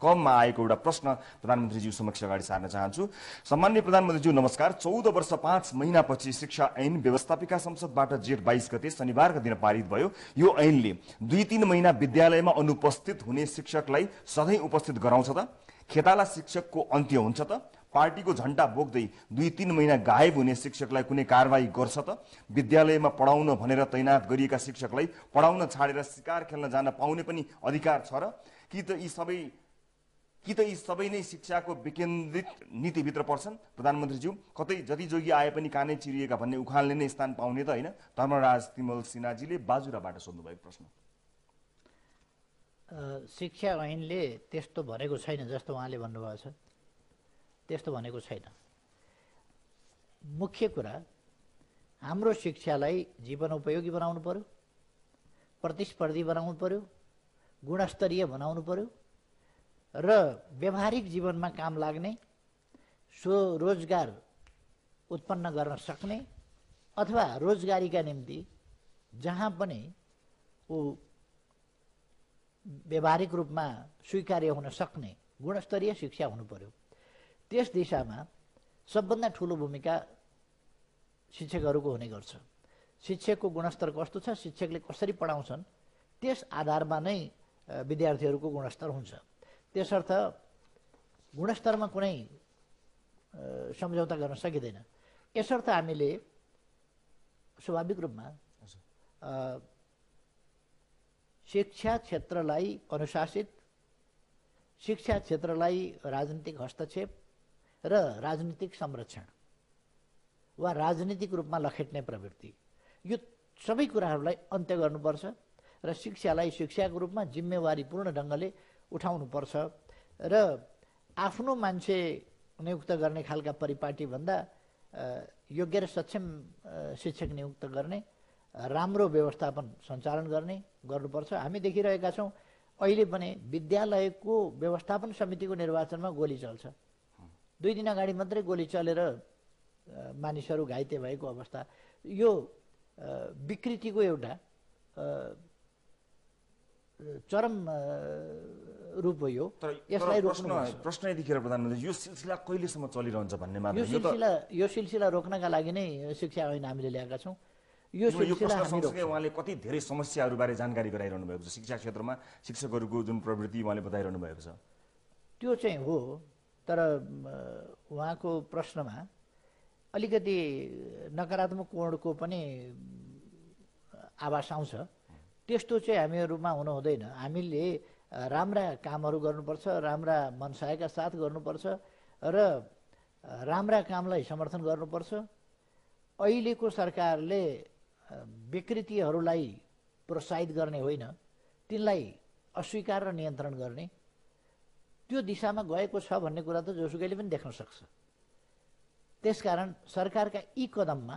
कममा आएको एउटा प्रश्न प्रधानमन्त्रीज्यू समक्ष अगाडि सार्न चाहन्छु। सम्मान्य प्रधानमन्त्रीज्यू नमस्कार। चौध वर्ष पाँच महिनापछि शिक्षा ऐन व्यवस्थापिका संसदबाट जेठ बाइस गते शनिबारका दिन पारित भयो। यो ऐनले दुई तीन महिना विद्यालयमा अनुपस्थित हुने शिक्षकलाई सधैँ उपस्थित गराउँछ त? खेताला शिक्षकको अन्त्य हुन्छ त? पार्टीको झन्डा बोक्दै दुई तीन महिना गायब हुने शिक्षकलाई कुनै कारवाही गर्छ त? विद्यालयमा पढाउन भनेर तैनात गरिएका शिक्षकलाई पढाउन छाडेर शिकार खेल्न जान पाउने पनि अधिकार छ र? कि त यी सबै कि त यी सबै नै शिक्षाको विकेन्द्रित नीतिभित्र पर्छन्? प्रधानमन्त्रीज्यू कतै जति जोगी आए पनि कानै चिरिएका भन्ने उखानले नै स्थान पाउने त होइन? धर्मराज तिमल सिन्हाजीले बाजुराबाट सोध्नुभएको प्रश्न। शिक्षा ऐनले त्यस्तो भनेको छैन जस्तो उहाँले भन्नुभएको छ। त्यस्तो भनेको छैन। मुख्य कुरा हाम्रो शिक्षालाई जीवन उपयोगी बनाउनु पर्यो प्रतिस्पर्धी बनाउनु पर्यो गुणस्तरीय बनाउनु पर्यो र व्यवहारिक जीवनमा काम लाग्ने स्वरोजगार उत्पन्न गर्न सक्ने अथवा रोजगारीका निम्ति जहाँ पनि ऊ व्यवहारिक रूपमा स्वीकार्य हुन सक्ने गुणस्तरीय शिक्षा हुनु पर्यो। त्यस दिशामा सबभन्दा ठुलो भूमिका शिक्षकहरूको हुने गर्छ। शिक्षकको गुणस्तर कस्तो छ? शिक्षकले कसरी पढाउँछन्? त्यस आधारमा नै विद्यार्थीहरूको गुणस्तर हुन्छ। त्यसर्थ गुणस्तरमा कुनै सम्झौता गर्न सकिँदैन। यसर्थ हामीले स्वाभाविक रूपमा शिक्षा क्षेत्रलाई अनुशासित शिक्षा क्षेत्रलाई राजनीतिक हस्तक्षेप र राजनीतिक संरक्षण वा राजनीतिक रूपमा लखेट्ने प्रवृत्ति। यो सबै कुराहरूलाई अन्त्य गर्नुपर्छ र शिक्षालाई शिक्षाको रूपमा जिम्मेवारीपूर्ण ढङ्गले उठाउनुपर्छ र आफ्नो मान्छे नियुक्त गर्ने खालका परिपाटीभन्दा योग्य र सक्षम शिक्षक नियुक्त गर्ने राम्रो व्यवस्थापन सञ्चालन गर्ने गर्नुपर्छ। हामी देखिरहेका छौँ अहिले पनि विद्यालयको व्यवस्थापन समितिको निर्वाचनमा गोली चल्छ। दुई दिन अगाडि मात्रै गोली चलेर मानिसहरू घाइते भएको अवस्था। यो विकृतिको एउटा चरम रूप हो यो। यसलाई रोक्न प्रश्न यतिखेर प्रधानमन्त्री यो सिलसिला कहिलेसम्म चलिरहन्छ भन्ने यो सिलसिला यो सिलसिला रोक्नका लागि नै शिक्षा ऐन हामीले ल्याएका छौँ। यो सँगसँगै उहाँले कति धेरै समस्याहरूबारे जानकारी गराइरहनु भएको छ? शिक्षा क्षेत्रमा शिक्षकहरूको जुन प्रवृत्ति उहाँले बताइरहनु भएको छ? त्यो चाहिँ हो तर उहाँको प्रश्नमा अलिकति नकारात्मक कोणको पनि आवास आउँछ। त्यस्तो चाहिँ हामीहरूमा हुनु हुँदैन हामीले राम्रा कामहरू गर्नुपर्छ राम्रा मनसायका साथ गर्नुपर्छ र राम्रा कामलाई समर्थन गर्नुपर्छ। अहिलेको सरकारले विकृतिहरूलाई प्रोत्साहित गर्ने होइन। तिनलाई अस्वीकार र नियन्त्रण गर्ने। त्यो दिशामा गएको छ भन्ने कुरा त जोसुकैले पनि देख्न सक्छ। त्यसकारण सरकारका यी कदममा